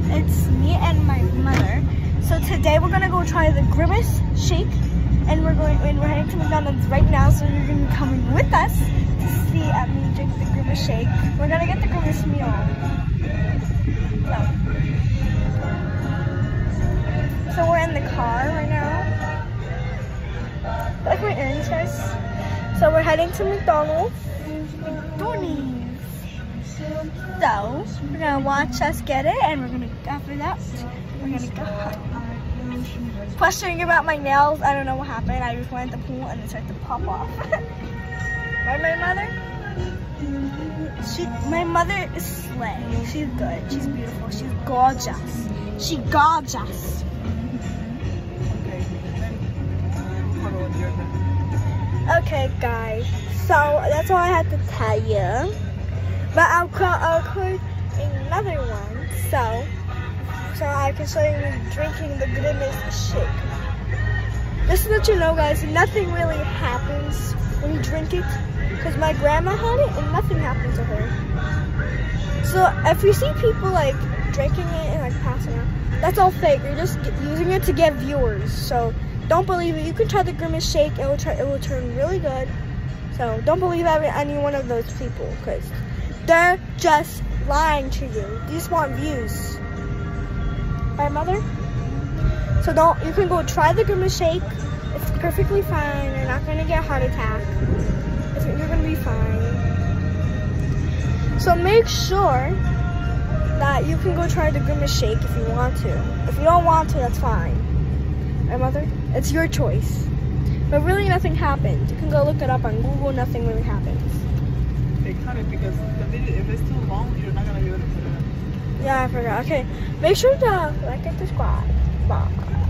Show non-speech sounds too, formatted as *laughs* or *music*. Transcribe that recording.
guys, it's me and my mother. So today we're gonna go try the Grimace Shake, and we're going and we're heading to McDonald's right now. So you're gonna be coming with us to see uh, me drink the Grimace Shake. We're gonna get the Grimace meal. So, so we're in the car right now. Like my earrings, guys. So we're heading to McDonald's. McDonald's. So we're gonna watch us get it, and we're gonna after that we're gonna go. Questioning about my nails, I don't know what happened. I just went in the pool and it started to pop off. *laughs* right, my mother? She, my mother is slay. She's good. She's beautiful. She's gorgeous. She gorgeous. Okay, guys. So that's all I had to tell you. But I'll I'll record another one. So, so I can show you drinking the Grimace shake. Just to let you know, guys, nothing really happens when you drink it. Because my grandma had it and nothing happened to her. So if you see people like drinking it and like passing out, that's all fake. You're just using it to get viewers. So don't believe it. You can try the Grimace shake. It will try. It will turn really good. So don't believe any one of those people because they're just lying to you. They just want views. Right, mother? So don't. You can go try the Grimace shake. It's perfectly fine. You're not gonna get a heart attack. You're gonna be fine. So make sure that you can go try the Grimace shake if you want to. If you don't want to, that's fine. Right, mother? It's your choice. But really nothing happens. You can go look it up on Google, nothing really happens cut it because if it's too long, you're not gonna be able to put it. in. Yeah, I forgot. Okay, make sure to like and subscribe. Bye.